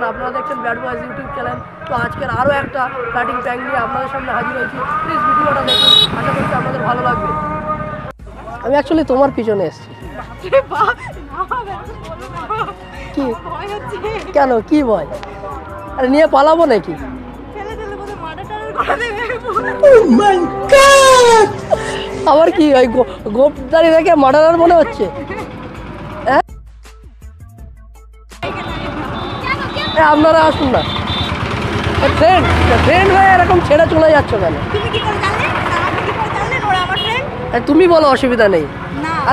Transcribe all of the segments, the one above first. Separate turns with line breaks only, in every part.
জিশান আপনারা দেখছেন bad boys YouTube channel তো আজকের আরও একটা ফ্লাটিং প্র্যাঙ্ক নিয়ে আপনাদের সামনে হাজির হয়েছি। প্লিজ ভিডিওটা দেখুন। আশা করছি আপনাদের ভালো লাগবে। আমি অ্যাকচুয়ালি তোমার পিছনে এসেছি। কি? কেন? কি ভয়? আরে নিয়ে পালাবো নাকি? আবার কি ওই গো- গোপদারি রেখে মার্ডারার মনে হচ্ছে? আপনারা আসুন না। ফ্রেন্ড হয়ে এরকম ছেড়ে চলে যাচ্ছ কেন?
তুমি
বলো অসুবিধা নেই।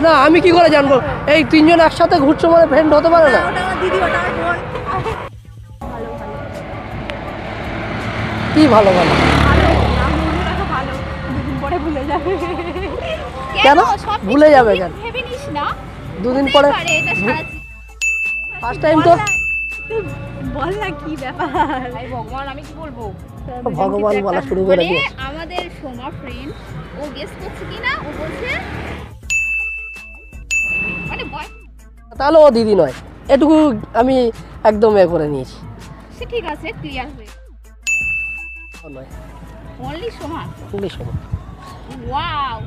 না।
আমি কি করে জানব? এই তিনজন একসাথে ঘুরছো মানে ফ্রেন্ড হতে পারে না? কি ভালো ভালো। কেন? ভুলে যাবে কেন? দুদিন পরে ফার্স্ট টাইম তো?
বল না, কি ব্যাপার।
ভাই ভগবান আমি কি বলব?
ভগবান বলা শুরু করে
মানে
দিয়েছে।
আমাদের সোমা ফ্রেন্ড ও গেস করছে কি না ও বলছে মানে বয়
তাহলে ও দিদি নয়। এটুকু আমি একদম এ করে নিয়েছি।
সে ঠিক আছে ক্লিয়ার হয়ে
ও নয়।
অনলি সোমা
ইংলিশ হবে
ওয়াও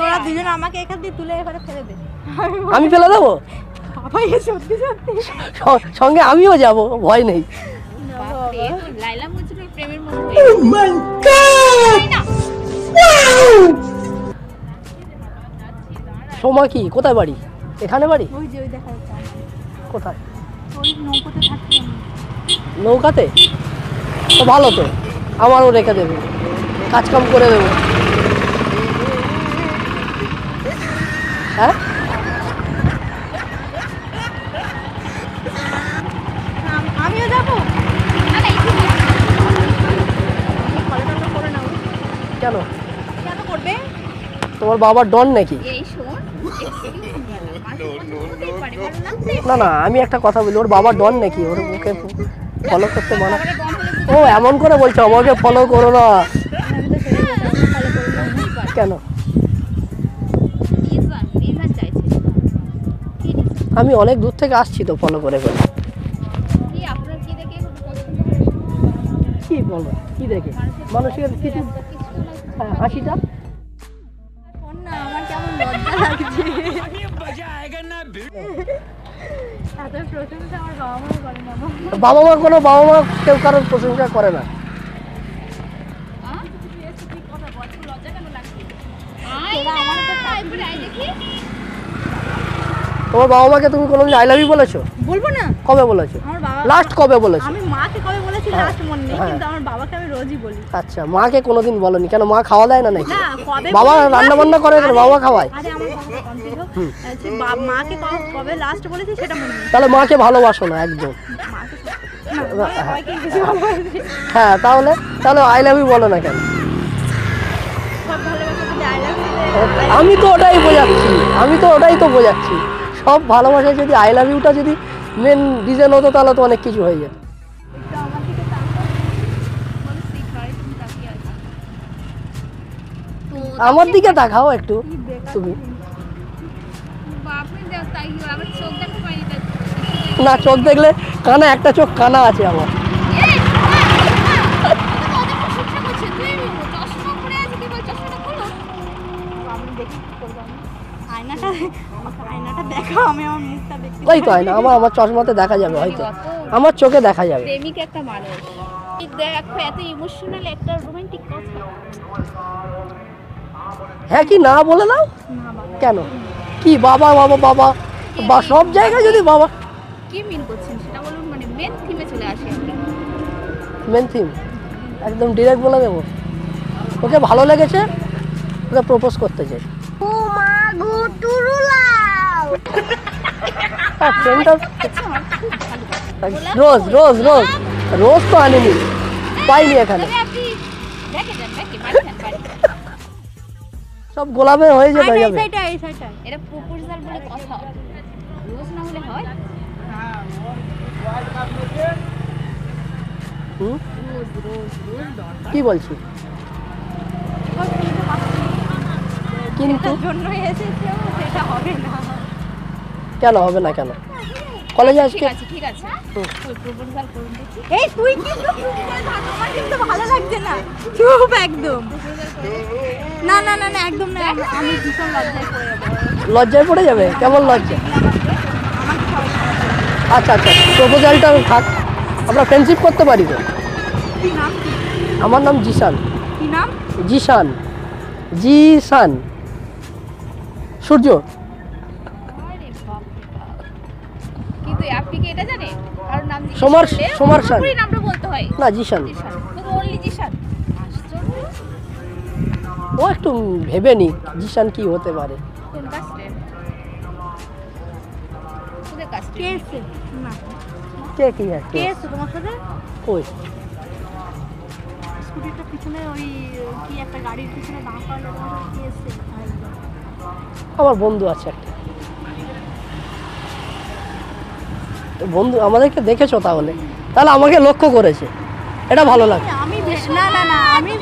তোরা দুজন আমাকে এখান দিয়ে তুলে এবারে ফেলে দে।
আমি ফেলে দেবো?
বাবা এ সত্যি সত্যি।
সঙ্গে আমিও যাব ভয় নেই।
লাইলা মজনুর প্রেমের। না।
সোমা কি? কোথায় বাড়ি? এখানে বাড়ি?
ওই যে ওই দেখা
কোথায়?
ওই নৌকোতে থাকছি
নৌকাতে? তো ভালো তো। আমারও রেখে দেবে। কাজকাম করে দেবো। হ্যাঁ
আম- আমিও যাব
না, না, একটু বসো।
কলটা তো করে নাও
কেন
কেন করবে
তোমার বাবার ডন নাকি? না না আমি একটা কথা বলি ওর বাবা ডন নাকি ওর ওকে ফলো করতে মানা ও এমন করে বলছো আমাকে ফলো করো না
ফলো।
কেন? আমি অনেক দূর থেকে আসছি তো ফলো করে করে
কি
বলব কি দেখে মানুষের কিছু
কিছু
হ্যাঁ, হাসিটা
বাবা মা
কোনো বাবা মা কেউ কারোর প্রশংসা করে না। তোমার বাবা মাকে তুমি কোনোদিন আই লাভ ইউ বলেছ?
বলব না।
কবে বলেছ?
আমার বাবা
লাস্ট কবে বলেছ?
আমি মাকে কবে বলেছি?
হ্যাঁ,
লাস্ট মনে নেই
হ্যাঁ।
কিন্তু আমার বাবাকে রোজই বলি।
আচ্ছা মাকে কোনোদিন বলনি? কেন মা খাওয়া দেয় না নাকি?
না কবে
বাবা রান্না বান্না করে বাবা খাওয়ায়?
আরে আমার কথা কমপ্লিট হোক। মাকে কবে লাস্ট বলেছি সেটা মনে
তাহলে মাকে ভালোবাসো না একদম। হ্যাঁ তাহলে তাহলে আই লাভ ইউ বলো না কেন? আমি তো ওটাই বোঝাচ্ছি আমি তো ওটাই তো বোঝাচ্ছি। সব ভালোবাসা যদি আই লাভ ইউটা যদি মেন রিজন হতো তাহলে তো অনেক কিছু হয়ে যেত
একটু আমার দিকে তাকাও।
বলো, sweetheart, তুমি তাকিয়ে আছো। তো
আমার দিকে তাকাও একটু তুমি। না চোখ দেখলে কানা একটা চোখ কানা আছে আমার।
দেখাও
ওই তো না আমার আমার চশমাতে দেখা যাবে হয়তো। আমার চোখে দেখা যাবে।
প্রেমিক একটা মানুষ। দেখো এত ইমোশনাল একটা রোমান্টিক কথা।
হ্যাঁ কি না বলে দাও কেন? কি বাবা বাবা বাবা? বা সব জায়গায় যদি বাবা
কি মিন করছেন সেটা বলুন মানে মেন থিমে চলে আসে
মেন থিম একদম ডিরেক্ট বলে দেবো। ওকে ভালো লেগেছে? ওকে প্রপোজ করতে চাই। হ্যাঁ
আচ্ছা,
রোজ রোজ রোজ। রোজ তো আনিনি। পাইনি এখানে। সব গোলাপে হয়ে যাবে।
এটা
এটা প্রপোজাল বলে কথা। রোজ না হলে হয়?
কি বলছি? কিন্তু
জন্য এসেছে সেটা হবে না।
কেন হবে না কেন? কলেজে আজকে?
ঠিক আছে
এই তুই কিন্তু আমার কিন্তু ভালো লাগছে না। চুপ একদম। না না না না একদম না আমি ভীষণ লজ্জায় পড়ে যাব।
লজ্জায় পড়ে যাবে? কেমন লজ্জা? আচ্ছা আচ্ছা প্রপোজালটা থাক। আমরা ফ্রেন্ডশিপ করতে পারি তো? আমার নাম জিশান।
কি নাম?
জিশান। জিশান। সূর্য? সোমার- সোমার শান।
নামটা বলতে হয়।
না জিশান। ও একটু ভেবে নি জিশান কি হতে পারে।
কোন কাস্টে? কোথায় কাস্টে?
কে না।
কে কি আছে?
কে তোমার সাথে?
কই?
স্কুটিটার পিছনে ওই কি একটা গাড়ির পিছনে দাঁড় করালে কে এসছে?
আমার বন্ধু আছে একটা। বন্ধু আমাদেরকে দেখেছ তাহলে তাহলে আমাকে লক্ষ্য করেছে এটা ভালো লাগে
আমি না না না আমি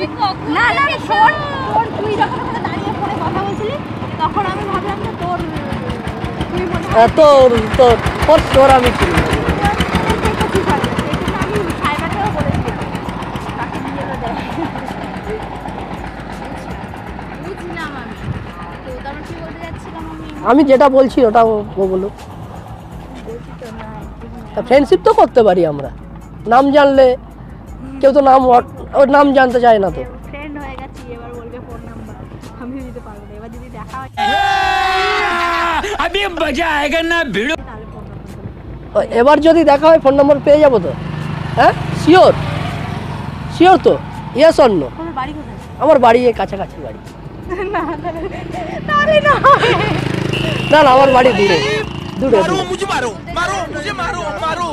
না না না শোন শোন তুই যখন দাঁড়িয়ে ফোনে কথা বলছিলি তখন আমি ভাবলাম যে তোর তুই মনে হয়
আহ, তোর তোর তোর তোর আমি চিনি না।
ঠিক আছে সেই জন্য আমি সাইবারটাও বলেছিলাম তাকে দিয়ে তো দেয়
বুঝলাম আমি তো তারপর কি আমি
আমি যেটা বলছি ওটা ও বলুক
না তা
ফ্রেন্ডশিপ তো করতে পারি আমরা। নাম জানলে কেউ তো নাম ওর নাম জানতে চায় না তো।
এবার যদি দেখা হয় ফোন নম্বর
পেয়ে যাব তো। হ্যাঁ? শিওর শিওর তো? ইয়ে অন্য আমার বাড়ি এই কাছাকাছি বাড়ি।
না না
আমার বাড়ি দূরে।
मारो
দূরে,
मुझे मारो मारो मुझे मारो मारो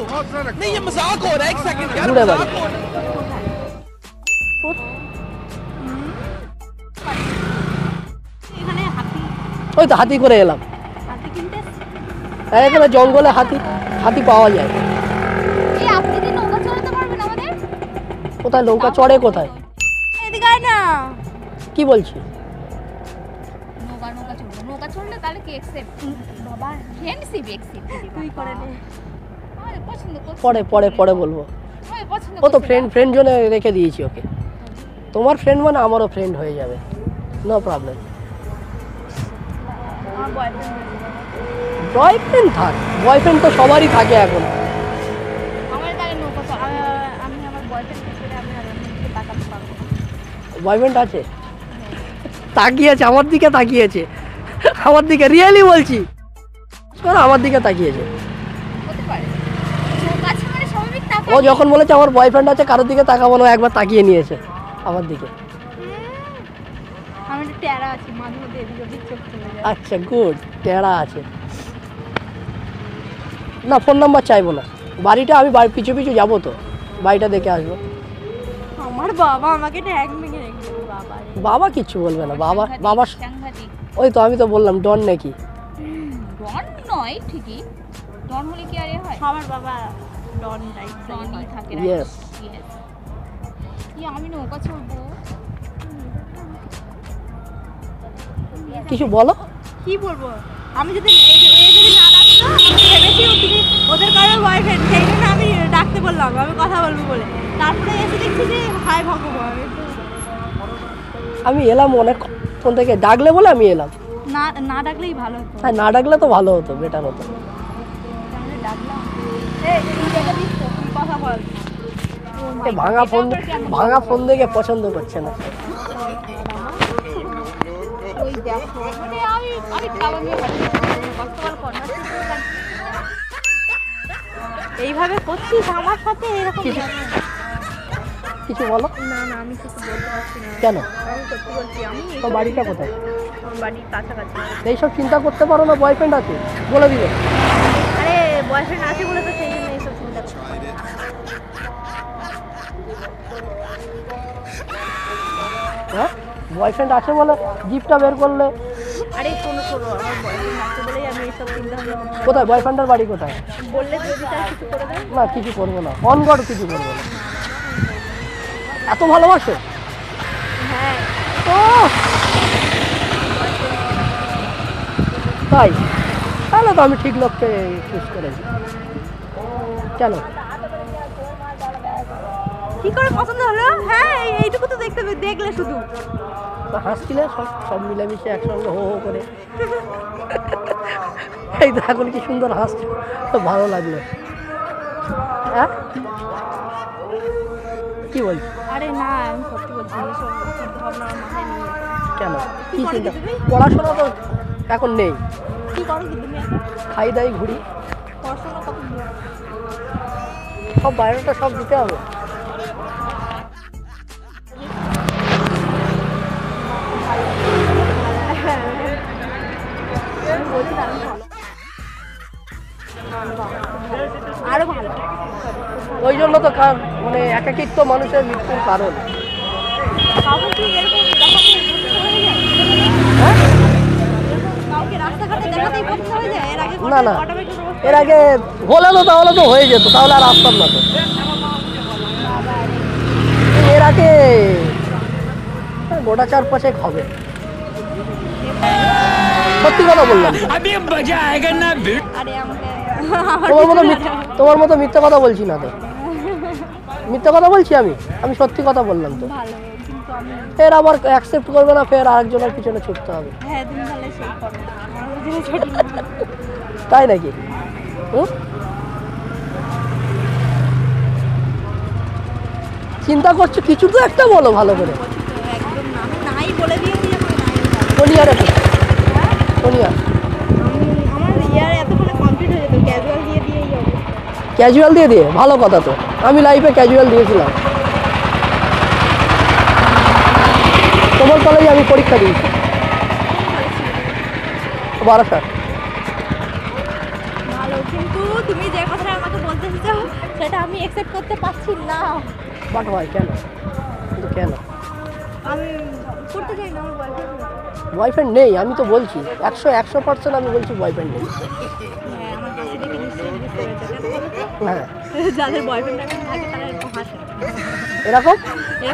नहीं ये मजाक हो रहा है एक सेकंड यार
দূরে বাড়ি
मजाक हो रहा है
এখানে হাতি
ওই তো হাতি করে এলাম
হাতি কিনতে এসছি।
আর এখানে জঙ্গলে হাতি হাতি পাওয়া যায়
এই আপনি কি নৌকা চালাতে পারবেন আমাদের
কোথায় নৌকা চড়ে কোথায়
এদিকে আয় না
কি বলছি
নৌকা নৌকা চলবে চললে তাহলে কি একসেপ্ট বাবা ফ্রেন্ডশিপ একসেপ্ট
তুই করে নে।
আমাদের পছন্দ করছে
পরে পরে পরে বলব।
পছন্দ
ও তো ফ্রেন্ড
না।
ফ্রেন্ড জোনে রেখে দিয়েছি ওকে। তোমার ফ্রেন্ড মানে আমারও ফ্রেন্ড হয়ে যাবে। নো প্রবলেম
বয়ফ্রেন্ড
থাক। বয়ফ্রেন্ড তো সবারই থাকে এখন।
আর না।
বয়ফ্রেন্ড আছে? তাকিয়েছে আমার দিকে তাকিয়েছে আমার দিকে রিয়েলি বলছি। আমার দিকে তাকিয়েছে
মানে
ও যখন বলেছে আমার বয়ফ্রেন্ড আছে কারোর দিকে তাকাবো না একবার তাকিয়ে নিয়েছে আমার দিকে। আচ্ছা গুড টেরা আছে। না ফোন নাম্বার চাইব না। বাড়িটা আমি বাড়ি পিছু পিছু যাব তো। বাড়িটা দেখে আসব।
আমার বাবা আমাকে বাবা।
কিচ্ছু বলবে না বাবা বাবা ওই তো আমি তো বললাম ডন নাকি?
ডন নয় ঠিকই। ডন হলে কি আর এ হয়?
সবার বাবা ডন টাইপ
ডনই থাকে.
Yes.
কি আমি নৌকা চলবো
কিছু বলো?
কি বলব? আমি যদি যদি না ডাকতো আমি ভেবেছি ও তিনি ওদের কারোর বয়ফ্রেন্ড সেই জন্য আমি ডাকতে বললাম আমি কথা বলব বলে। তারপরে এসে দেখছি যে হাই ভগবান। আমি
আমি এলাম অনেক ফোন থেকে ডাকলে বলে আমি এলাম।
না না ডাকলেই ভালো হতো।
হ্যাঁ না ডাকলে তো ভালো হতো বেটার হতো। ভাঙা ফোন ভাঙা ফোন দেখে পছন্দ করছে না।
ওই দেখো মানে
এইভাবে করছিস আমার সাথে? এরকম
কিছু বলো?
না না আমি কিছু বলতে পারছি না।
কেন?
আমি সত্যি বলছি আমি
তো বাড়িটা কোথায়?
আমার বাড়ির কাছাকাছি।
এইসব চিন্তা করতে পারো না বয়ফ্রেন্ড আছে। বলে দিবে।
আরে বয়ফ্রেন্ড আছে বলে তো সেই জন্য এইসব চিন্তা
হ্যাঁ? বয়ফ্রেন্ড আছে বলে গিফটটা বের করলে?
আরে শোনো শোনো আমার বয়ফ্রেন্ড আছে বলেই আমি এইসব চিন্তা ভাবনা
কোথায়? বয়ফ্রেন্ডের বাড়ি কোথায়?
বললে যদি তার কিছু করে দেয়
না কিছু করব না। অন গড কিছু করব না। এত ভালোবাসো?
হ্যাঁ।
ও তাই? তাহলে তো আমি ঠিক লোককে চুজ করেছি কেন
কি করে পছন্দ হলো? হ্যাঁ এইটুকু তো দেখতে দেখলে শুধু।
হাসছিলে সব সব মিলেমিশে একসঙ্গে হো হো করে। এই তো এখন কি সুন্দর হাসছে। ভালো লাগল। হ্যাঁ কি বলছি
আরে না আমি সত্যি বলছি এইসব ভাবনা মাথায় নেই।
কেন? কি চিন্তা? পড়াশোনা তো এখন নেই।
কি করো কি তুমি?
খাই দাই ঘুরি।
পড়াশোনা কত?
সব বাইরেটা সব দিতে হবে।
আমি বলছি দারুণ ভালো। আরও ভালো।
ওই জন্য তো মানে একাকিত্ব মানুষের মৃত্যুর কারণ। না না, এর আগে হলে তো তাহলে তো হয়ে যেত, তাহলে আর আসতাম না তো। এর আগে গোটা চার পাঁচেক হবে সত্যি কথা বললাম। তোমার মতো মিথ্যা- তোমার মতো মিথ্যা কথা বলছি না তো। মিথ্যা কথা বলছি আমি? আমি সত্যি কথা বললাম তো। ফের আবার অ্যাকসেপ্ট করবে না ফের আরেকজনের পিছনে ছুটতে হবে।
হ্যাঁ
তাই নাকি? চিন্তা করছ? কিছু তো একটা বলো ভালো করে।
একদম না আমি নাই বলে দিয়েছি আমি নাই বলে।
সোনিয়ার একটা সোনিয়া
আমি আমার ইয়ার এতক্ষণে কমপ্লিট হয়ে যেত ক্যাজুয়াল দিয়ে দিয়েই হবে
ক্যাজুয়াল দিয়ে দিয়ে ভালো কথা তো। আমি লাইফে ক্যাজুয়াল দিয়েছিলাম। তোমার কলেজে আমি পরীক্ষা দিয়েছি। বারাসাত
ভালো কিন্তু তুমি যে কথাটা আমাকে বলতে এসেছ সেটা আমি অ্যাকসেপ্ট করতে পারছি না।
বাট ভাই কেন? কিন্তু কেন?
আমি করতে চাই না আমার বয়ফ্রেন্ড
বয়ফ্রেন্ড নেই আমি তো বলছি। একশো একশো পার্সেন্ট আমি বলছি বয়ফ্রেন্ড নেই
হ্যাঁ আমার হাসি দেখে নিশ্চয়ই বুঝতে পেরেছে কেন বলো তো?
হ্যাঁ।
যাদের বয়ফ্রেন্ড থাকে তারা এরকম হাসে।
এরকম?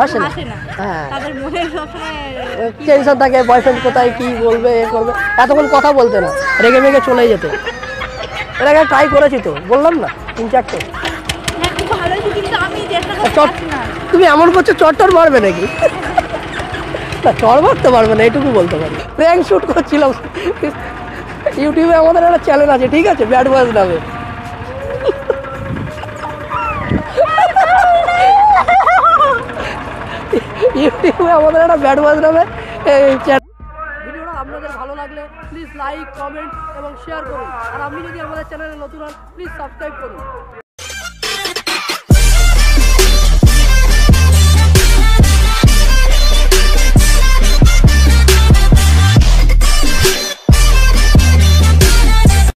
হাসে না? হ্যাঁ।
তাদের মনে সবসময়
টেনশন থাকে বয়ফ্রেন্ড কোথায় কি বলবে এ করবে। এতক্ষণ কথা বলতে না রেগে মেগে চলে যেত। এর আগে ট্রাই করেছি তো বললাম না তিন চারটে।
হ্যাঁ
তুমি এমন করছ চট টট মারবে নাকি? না চড় মারতে পারবে না এটুকু বলতে পারি। প্র্যাঙ্ক শ্যুট করছিলাম। ইউটিউবে আমাদের একটা চ্যানেল আছে ঠিক আছে? ব্যাড বয়েজ নামে। আমাদের একটা ব্যাড বয়েজ নামে ভিডিওটা আপনাদের ভালো লাগলে প্লিজ লাইক কমেন্ট এবং শেয়ার করুন। আর আপনি যদি আমাদের চ্যানেলে নতুন হন প্লিজ সাবস্ক্রাইব করুন।